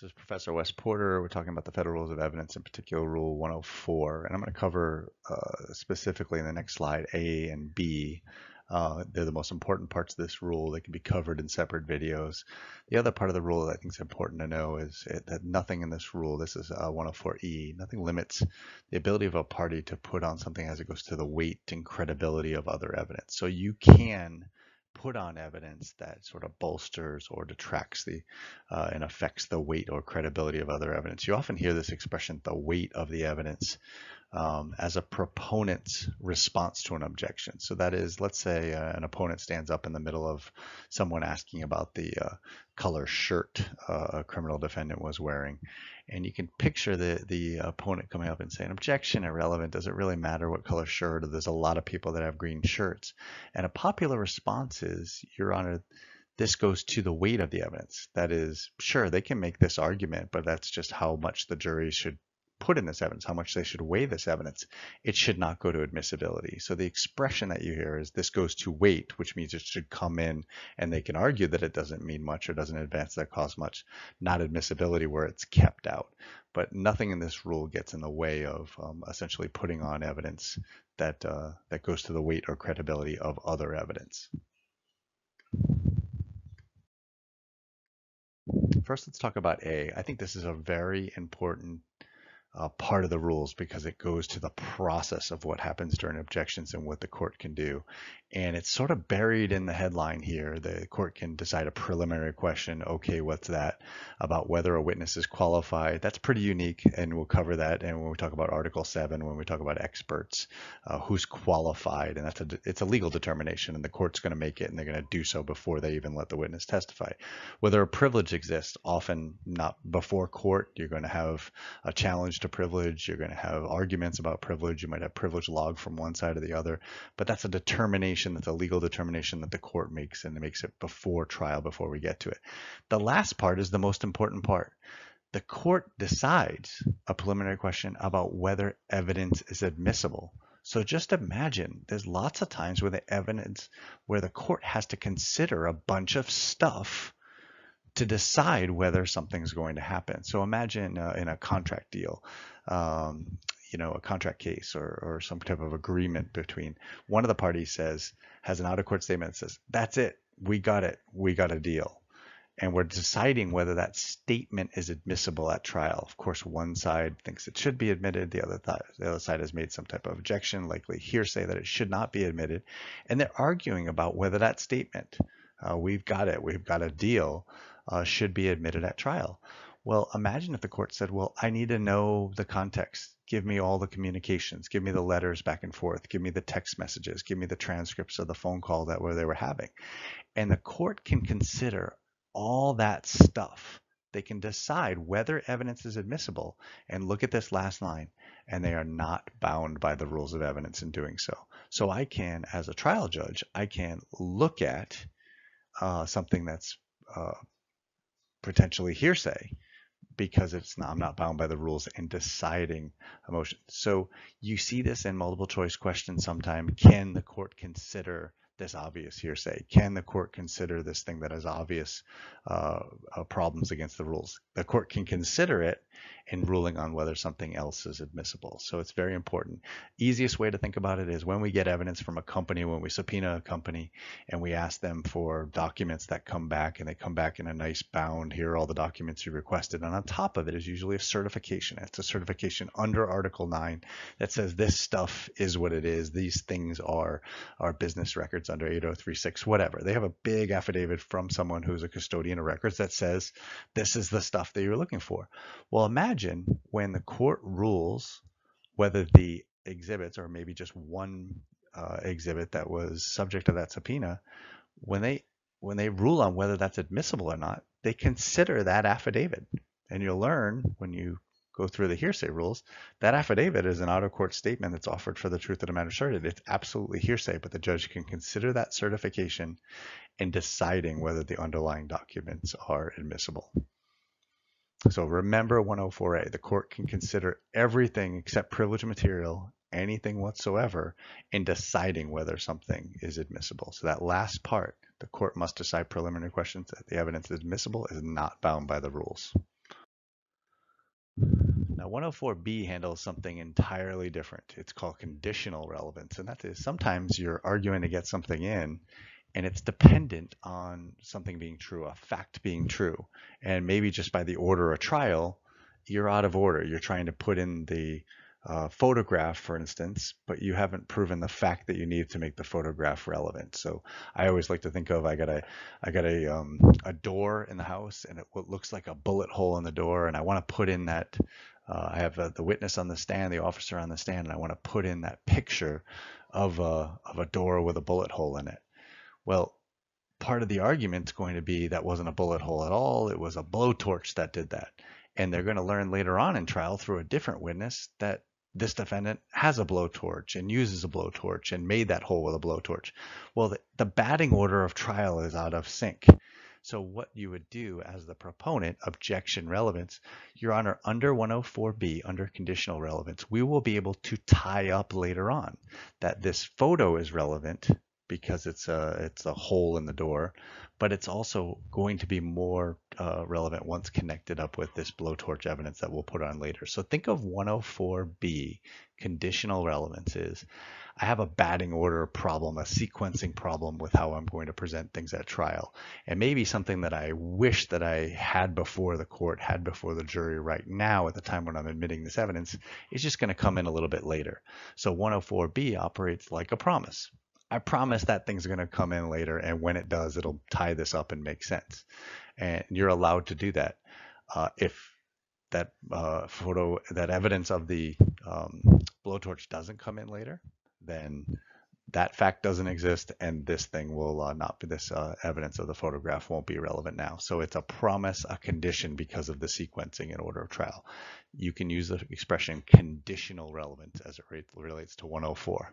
This is Professor Wes Porter. We're talking about the Federal Rules of Evidence, in particular Rule 104. And I'm going to cover uh, specifically in the next slide A and B. Uh, they're the most important parts of this rule. They can be covered in separate videos. The other part of the rule that I think is important to know is it, that nothing in this rule, this is uh, 104E, nothing limits the ability of a party to put on something as it goes to the weight and credibility of other evidence. So you can put on evidence that sort of bolsters or detracts the uh, and affects the weight or credibility of other evidence. You often hear this expression, the weight of the evidence, um, as a proponent's response to an objection. So that is, let's say uh, an opponent stands up in the middle of someone asking about the uh, color shirt uh, a criminal defendant was wearing, and you can picture the the opponent coming up and saying, "Objection, irrelevant. Does it really matter what color shirt?" There's a lot of people that have green shirts, and a popular response is, "Your Honor." this goes to the weight of the evidence. That is, sure, they can make this argument, but that's just how much the jury should put in this evidence, how much they should weigh this evidence, it should not go to admissibility. So the expression that you hear is this goes to weight, which means it should come in and they can argue that it doesn't mean much or doesn't advance their cause much, not admissibility where it's kept out. But nothing in this rule gets in the way of um, essentially putting on evidence that, uh, that goes to the weight or credibility of other evidence. First, let's talk about A. I think this is a very important uh, part of the rules because it goes to the process of what happens during objections and what the court can do. And it's sort of buried in the headline here. The court can decide a preliminary question. Okay, what's that? About whether a witness is qualified. That's pretty unique, and we'll cover that. And when we talk about Article 7, when we talk about experts, uh, who's qualified, and that's a it's a legal determination, and the court's going to make it, and they're going to do so before they even let the witness testify. Whether a privilege exists, often not before court. You're going to have a challenge to privilege. You're going to have arguments about privilege. You might have privilege log from one side or the other, but that's a determination determination that's a legal determination that the court makes and it makes it before trial before we get to it. The last part is the most important part. The court decides a preliminary question about whether evidence is admissible. So just imagine there's lots of times where the evidence, where the court has to consider a bunch of stuff to decide whether something's going to happen. So imagine uh, in a contract deal, um, you know a contract case or, or some type of agreement between one of the parties says has an out of court statement that says that's it we got it we got a deal and we're deciding whether that statement is admissible at trial. Of course, one side thinks it should be admitted, the other, th- the other side has made some type of objection, likely hearsay that it should not be admitted, and they're arguing about whether that statement, uh, we've got it, we've got a deal, uh, should be admitted at trial. Well, imagine if the court said, well, I need to know the context. Give me all the communications. Give me the letters back and forth. Give me the text messages. Give me the transcripts of the phone call that where they were having. And the court can consider all that stuff. They can decide whether evidence is admissible and look at this last line, and they are not bound by the rules of evidence in doing so. So I can, as a trial judge, I can look at uh, something that's uh, potentially hearsay because it's not, I'm not bound by the rules in deciding a motion. So you see this in multiple choice questions sometime. Can the court consider this obvious hearsay? Can the court consider this thing that has obvious uh, uh, problems against the rules? The court can consider it in ruling on whether something else is admissible. So it's very important. Easiest way to think about it is when we get evidence from a company, when we subpoena a company and we ask them for documents that come back and they come back in a nice bound, here are all the documents you requested. And on top of it is usually a certification. It's a certification under Article 9 that says this stuff is what it is. These things are our business records under 8036, whatever. They have a big affidavit from someone who's a custodian of records that says this is the stuff that you're looking for. Well, imagine when the court rules whether the exhibits or maybe just one uh, exhibit that was subject to that subpoena, when they when they rule on whether that's admissible or not, they consider that affidavit. And you'll learn when you go through the hearsay rules, that affidavit is an out of court statement that's offered for the truth of the matter asserted. It's absolutely hearsay, but the judge can consider that certification in deciding whether the underlying documents are admissible. So remember 104A, the court can consider everything except privileged material, anything whatsoever, in deciding whether something is admissible. So that last part, the court must decide preliminary questions that the evidence is admissible is not bound by the rules. Now 104B handles something entirely different. It's called conditional relevance, and that is sometimes you're arguing to get something in and it's dependent on something being true, a fact being true. And maybe just by the order of trial, you're out of order. You're trying to put in the uh, photograph, for instance, but you haven't proven the fact that you need to make the photograph relevant. So I always like to think of I got a I got a um, a door in the house, and it looks like a bullet hole in the door, and I want to put in that. Uh, I have uh, the witness on the stand, the officer on the stand, and I want to put in that picture of a of a door with a bullet hole in it. Well, part of the argument is going to be that wasn't a bullet hole at all. It was a blowtorch that did that. And they're going to learn later on in trial through a different witness that this defendant has a blowtorch and uses a blowtorch and made that hole with a blowtorch. Well, the, the batting order of trial is out of sync. So what you would do as the proponent, objection relevance, Your Honor, under 104B, under conditional relevance, we will be able to tie up later on that this photo is relevant because it's a it's a hole in the door, but it's also going to be more uh, relevant once connected up with this blowtorch evidence that we'll put on later. So think of 104B, conditional relevance is I have a batting order problem, a sequencing problem with how I'm going to present things at trial. And maybe something that I wish that I had before the court, had before the jury right now at the time when I'm admitting this evidence is just going to come in a little bit later. So 104B operates like a promise. I promise that thing's going to come in later, and when it does, it'll tie this up and make sense. And you're allowed to do that. Uh, if that uh, photo, that evidence of the um, blowtorch doesn't come in later, then that fact doesn't exist, and this thing will uh, not be this uh, evidence of the photograph won't be relevant now. So it's a promise, a condition because of the sequencing in order of trial. You can use the expression conditional relevance as it relates to 104.